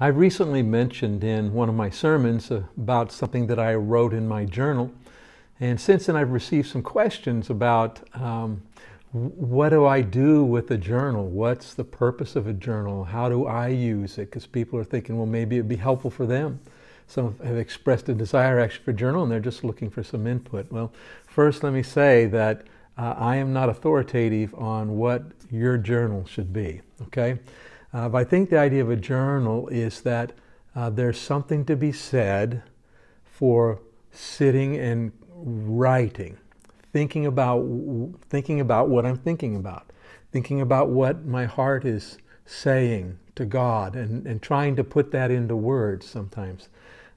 I recently mentioned in one of my sermons about something that I wrote in my journal. And since then, I've received some questions about um, what do I do with a journal? What's the purpose of a journal? How do I use it? Because people are thinking, well, maybe it'd be helpful for them. Some have expressed a desire actually for a journal and they're just looking for some input. Well, first, let me say that uh, I am not authoritative on what your journal should be, okay? Uh, but I think the idea of a journal is that uh, there's something to be said for sitting and writing, thinking about thinking about what I'm thinking about, thinking about what my heart is saying to God, and, and trying to put that into words sometimes.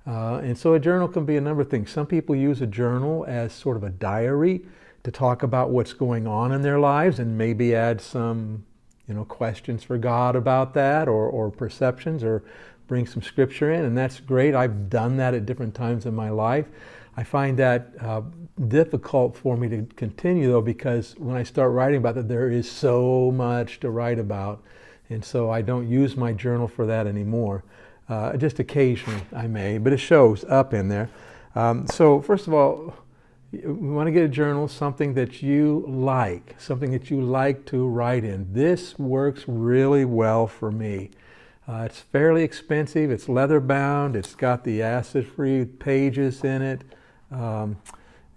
Uh, and so a journal can be a number of things. Some people use a journal as sort of a diary to talk about what's going on in their lives and maybe add some you know, questions for God about that or, or perceptions or bring some scripture in, and that's great. I've done that at different times in my life. I find that uh, difficult for me to continue though because when I start writing about that, there is so much to write about, and so I don't use my journal for that anymore. Uh, just occasionally I may, but it shows up in there. Um, so first of all, we want to get a journal, something that you like, something that you like to write in. This works really well for me. Uh, it's fairly expensive, it's leather bound, it's got the acid free pages in it, um,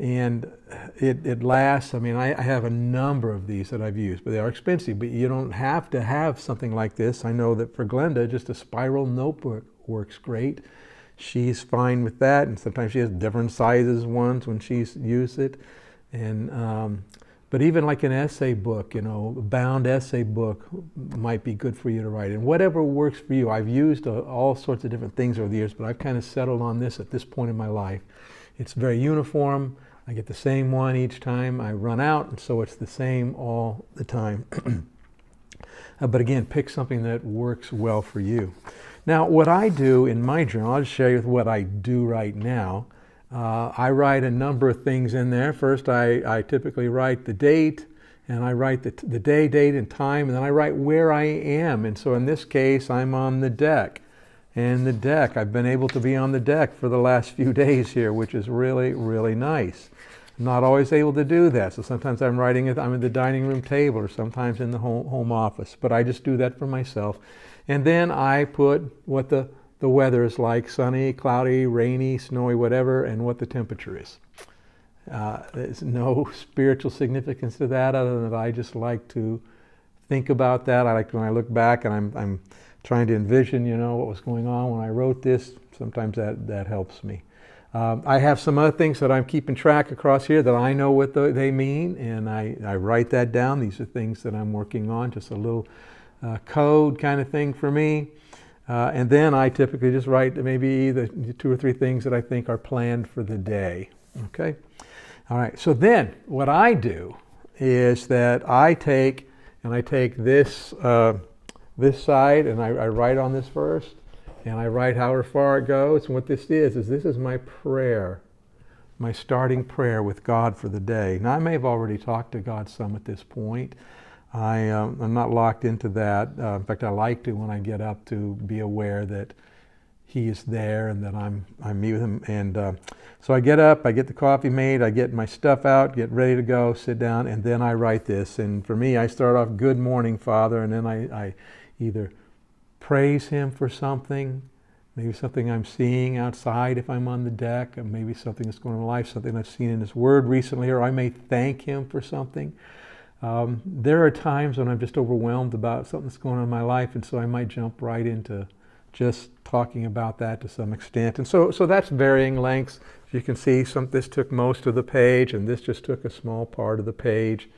and it, it lasts. I mean, I, I, have a number of these that I've used, but they are expensive. But you don't have to have something like this. I know that for Glenda, just a spiral notebook works great she's fine with that. And sometimes she has different sizes ones when she's used it. And um, but even like an essay book, you know, a bound essay book might be good for you to write. And whatever works for you. I've used uh, all sorts of different things over the years, but I've kind of settled on this at this point in my life. It's very uniform. I get the same one each time I run out, and so it's the same all the time. uh, but again, pick something that works well for you. Now, what I do in my journal, I'll just share you what I do right now. Uh, I write a number of things in there. First, I, I typically write the date, and I write the, the day, date, and time, and then I write where I am. And so in this case, I'm on the deck. And the deck, I've been able to be on the deck for the last few days here, which is really, really nice. Not always able to do that. So sometimes I'm writing it, I'm at the dining room table, or sometimes in the home, home office. But I just do that for myself. And then I put what the, the weather is like sunny, cloudy, rainy, snowy, whatever, and what the temperature is. Uh, there's no spiritual significance to that other than that I just like to think about that. I like when I look back and I'm, I'm trying to envision, you know, what was going on when I wrote this. Sometimes that, that helps me. Um, I have some other things that I'm keeping track across here that I know what the, they mean, and I, I write that down. These are things that I'm working on, just a little uh, code kind of thing for me. Uh, and then I typically just write maybe the two or three things that I think are planned for the day. Okay? All right, so then what I do is that I take and I take this, uh, this side and I, I write on this first and I write however far it goes. And what this is, is this is my prayer, my starting prayer with God for the day. Now, I may have already talked to God some at this point, I, um, I'm not locked into that. Uh, in fact, I like to when I get up to be aware that he is there and that I'm I meet with him. And uh, so I get up, I get the coffee made, I get my stuff out, get ready to go, sit down, and then I write this. And for me, I start off, "Good morning, Father," and then I, I either praise him for something, maybe something I'm seeing outside if I'm on the deck, or maybe something that's going on in life, something I've seen in His Word recently, or I may thank Him for something. Um, there are times when I'm just overwhelmed about something that's going on in my life, and so I might jump right into just talking about that to some extent. And so, so that's varying lengths. As you can see, some this took most of the page, and this just took a small part of the page.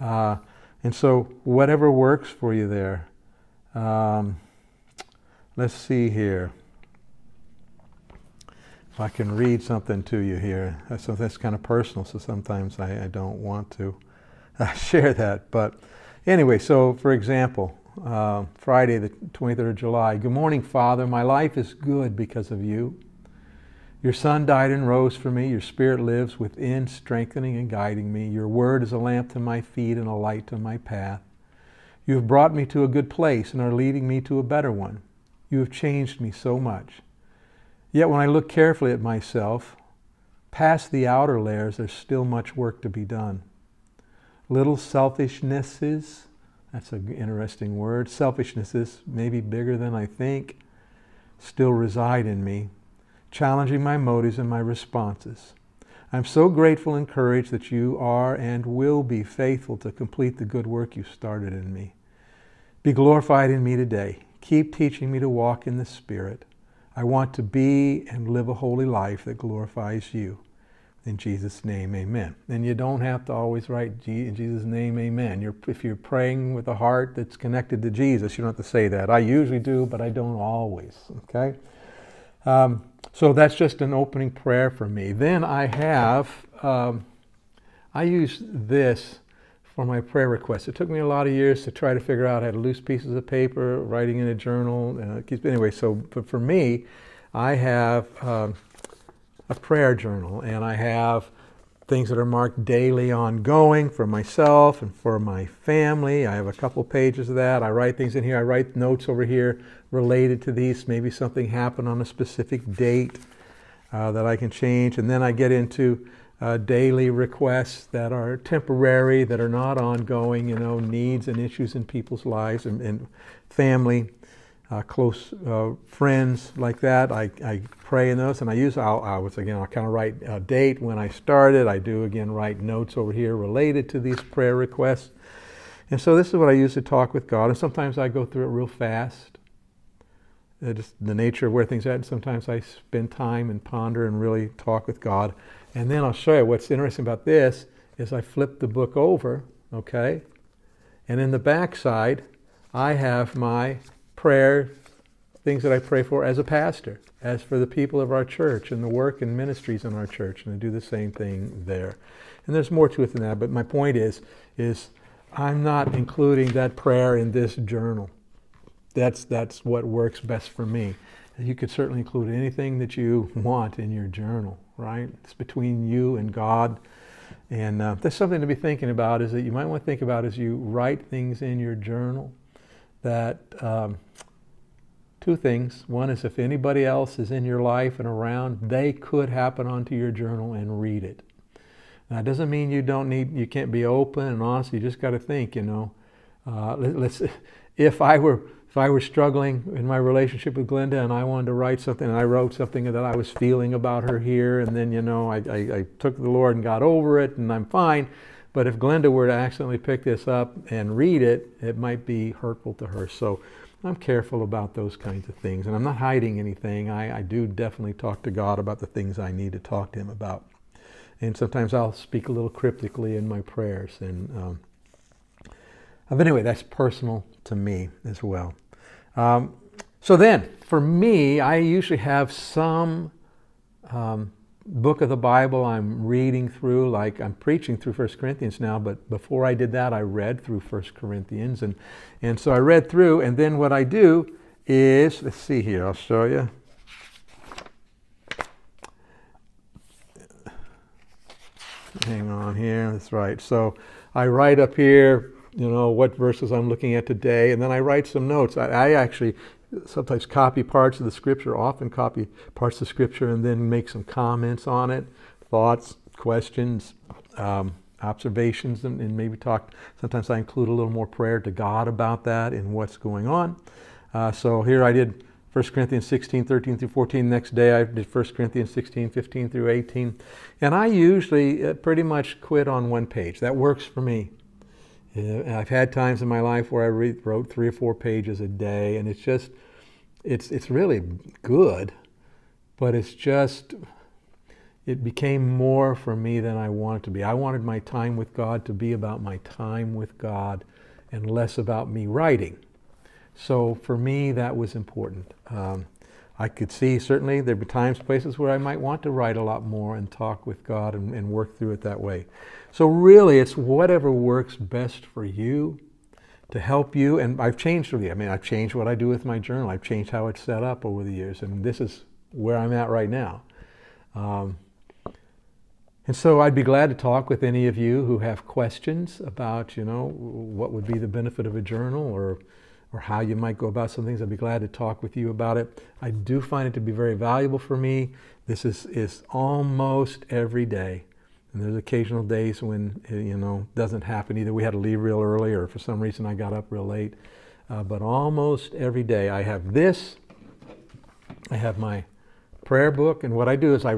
Uh, and so, whatever works for you there. Um, let's see here. If I can read something to you here, that's, that's kind of personal, so sometimes I, I don't want to. share that. But anyway, so for example, uh, Friday, the 23rd of July. Good morning, Father. My life is good because of you. Your Son died and rose for me. Your Spirit lives within, strengthening and guiding me. Your word is a lamp to my feet and a light to my path. You have brought me to a good place and are leading me to a better one. You have changed me so much. Yet when I look carefully at myself, past the outer layers, there's still much work to be done. Little selfishnesses, that's an interesting word, selfishnesses, maybe bigger than I think, still reside in me, challenging my motives and my responses. I'm so grateful and encouraged that you are and will be faithful to complete the good work you started in me. Be glorified in me today. Keep teaching me to walk in the Spirit. I want to be and live a holy life that glorifies you. In Jesus' name, amen. And you don't have to always write in Jesus' name, amen. You're, if you're praying with a heart that's connected to Jesus, you don't have to say that. I usually do, but I don't always. Okay? Um, so that's just an opening prayer for me. Then I have, um, I use this for my prayer requests. It took me a lot of years to try to figure out how to loose pieces of paper, writing in a journal. Uh, anyway, so but for me, I have um, a prayer journal, and I have things that are marked daily ongoing for myself and for my family. I have a couple pages of that. I write things in here. I write notes over here related to these. Maybe something happened on a specific date uh, that I can change. And then I get into uh, daily requests that are temporary, that are not ongoing, you know, needs and issues in people's lives and, and family uh, close uh, friends like that. I, I pray in those, and I use, I'll, I was again, I'll kind of write a date when I started. I do again write notes over here related to these prayer requests. And so this is what I use to talk with God. And sometimes I go through it real fast. Uh, just the nature of where things are at. And sometimes I spend time and ponder and really talk with God. And then I'll show you what's interesting about this is I flip the book over, okay? And in the back side, I have my prayer, things that I pray for as a pastor, as for the people of our church and the work and ministries in our church, and I do the same thing there. And there's more to it than that, but my point is, is I'm not including that prayer in this journal. That's that's what works best for me. You could certainly include anything that you want in your journal, right? It's between you and God. And uh, there's something to be thinking about is that you might want to think about as you write things in your journal that um, two things. One is if anybody else is in your life and around, they could happen onto your journal and read it. Now, doesn't mean you don't need, you can't be open and honest. You just got to think, you know. Uh, let, let's, if I were, if I were struggling in my relationship with Glenda and I wanted to write something, and I wrote something that I was feeling about her here, and then you know I, I, I took the Lord and got over it, and I'm fine. But if Glenda were to accidentally pick this up and read it, it might be hurtful to her. So I'm careful about those kinds of things. And I'm not hiding anything. I, I do definitely talk to God about the things I need to talk to Him about. And sometimes I'll speak a little cryptically in my prayers. And um, but anyway, that's personal to me as well. Um, so then, for me, I usually have some um, book of the Bible I'm reading through, like I'm preaching through First Corinthians now, but before I did that, I read through First Corinthians. And, and so I read through, and then what I do is, let's see here, I'll show you. Hang on here, that's right. So I write up here, you know, what verses I'm looking at today, and then I write some notes. I, I actually sometimes copy parts of the scripture, often copy parts of scripture and then make some comments on it, thoughts, questions, um, observations, and, and, maybe talk. Sometimes I include a little more prayer to God about that and what's going on. Uh, so here I did 1 Corinthians 16, 13 through 14. Next day I did 1 Corinthians 16, 15 through 18. And I usually uh, pretty much quit on one page. That works for me. I've had times in my life where I wrote three or four pages a day, and it's just, it's it's really good, but it's just, it became more for me than I wanted to be. I wanted my time with God to be about my time with God, and less about me writing. So for me, that was important. Um, I could see certainly there'd be times, places where I might want to write a lot more and talk with God and, and work through it that way. So really, it's whatever works best for you to help you. And I've changed really. I mean, I've changed what I do with my journal. I've changed how it's set up over the years, and this is where I'm at right now. Um, and so I'd be glad to talk with any of you who have questions about, you know, what would be the benefit of a journal or or how you might go about some things, I'd be glad to talk with you about it. I do find it to be very valuable for me. This is, is almost every day. And there's occasional days when, eh, you know, doesn't happen. Either we had to leave real early or for some reason I got up real late. Uh, but almost every day I have this. I have my prayer book. And what I do is I,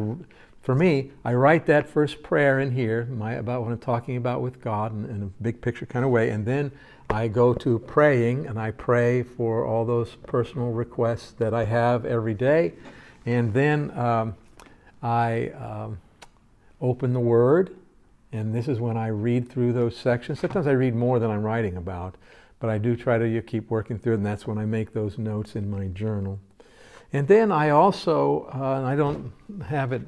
for me, I write that first prayer in here my, about what I'm talking about with God in, in a big picture kind of way. And then I go to praying and I pray for all those personal requests that I have every day. And then um, I um, open the Word, and this is when I read through those sections. Sometimes I read more than I'm writing about, but I do try to keep working through it, and that's when I make those notes in my journal. And then I also, uh, and I don't have it,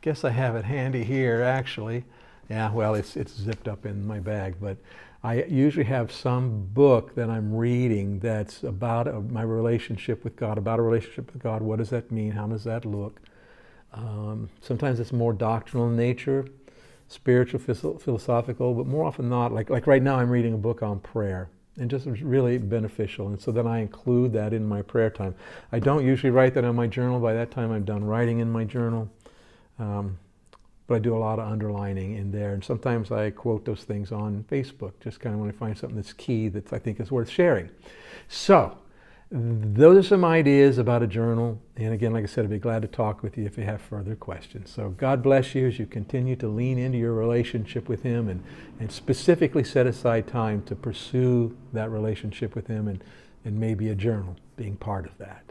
guess I have it handy here actually. Yeah, well, it's, it's zipped up in my bag, but I usually have some book that I'm reading that's about a, my relationship with God, about a relationship with God. What does that mean? How does that look? Um, sometimes it's more doctrinal in nature, spiritual, philosophical, but more often not. Like, like right now, I'm reading a book on prayer and just really beneficial. And so then I include that in my prayer time. I don't usually write that in my journal. By that time, I'm done writing in my journal. Um, but I do a lot of underlining in there. And sometimes I quote those things on Facebook, just kind of when I find something that's key that I think is worth sharing. So, those are some ideas about a journal. And again, like I said, I'd be glad to talk with you if you have further questions. So God bless you as you continue to lean into your relationship with Him and, and specifically set aside time to pursue that relationship with Him and, and maybe a journal being part of that.